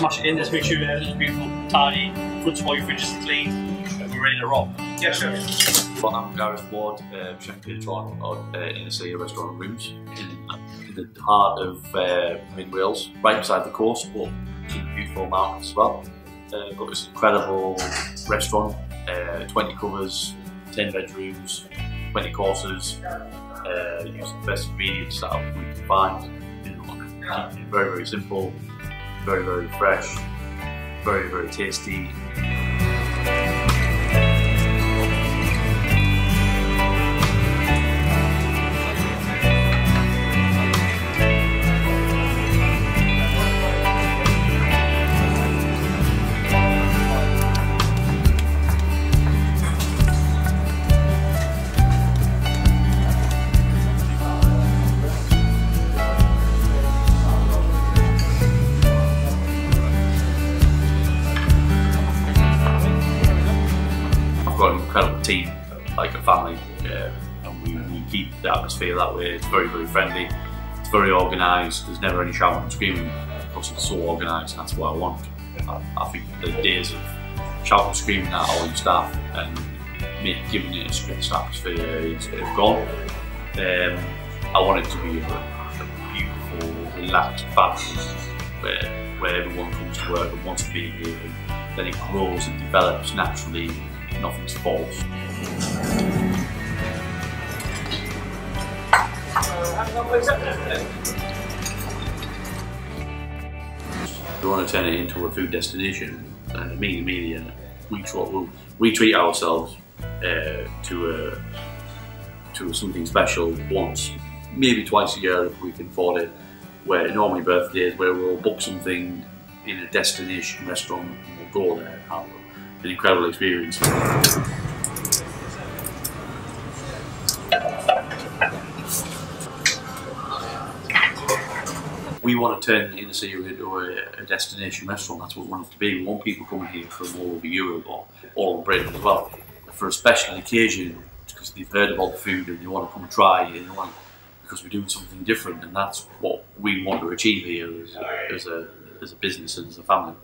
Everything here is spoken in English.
smash it in. Just make sure everything's beautiful, tidy. Of all your fridges are clean, and we're ready to rock. Yeah, sure. Well, I'm Gareth Ward, uh, chef patron of uh, Ynyshir Restaurant Rooms in, in the heart of uh, mid Wales, right beside the coast, but in beautiful mountains as well. Uh, got this incredible restaurant, uh, 20 covers, 10 bedrooms, 20 courses, uh, using the best ingredients that we can find. You know, very, very simple, very, very fresh, very, very tasty. Got an incredible team, like a family, uh, and we, we, keep the atmosphere that way. It's very, very friendly. It's very organised. There's never any shouting and screaming because it's so organised. That's what I want. I, I, think the days of shouting and screaming at all your staff and giving it a stressed atmosphere is gone. Um, I want it to be a, a beautiful, relaxed family where, where everyone comes to work and wants to be here. And then it grows and develops naturally nothing's false. We want to turn it into a food destination. Uh, me and Amelia, we, we treat ourselves uh, to a, to something special once, maybe twice a year if we can afford it. Where normally birthdays, where we'll book something in a destination restaurant and we'll go there an incredible experience. We want to turn Sea into a, a, destination restaurant. That's what we want it to be. We want people coming here from all over Europe or all over Britain as well for a special occasion because they've heard about the food and they want to come and try it want, because we're doing something different and that's what we want to achieve here as as a, as a business and as a family.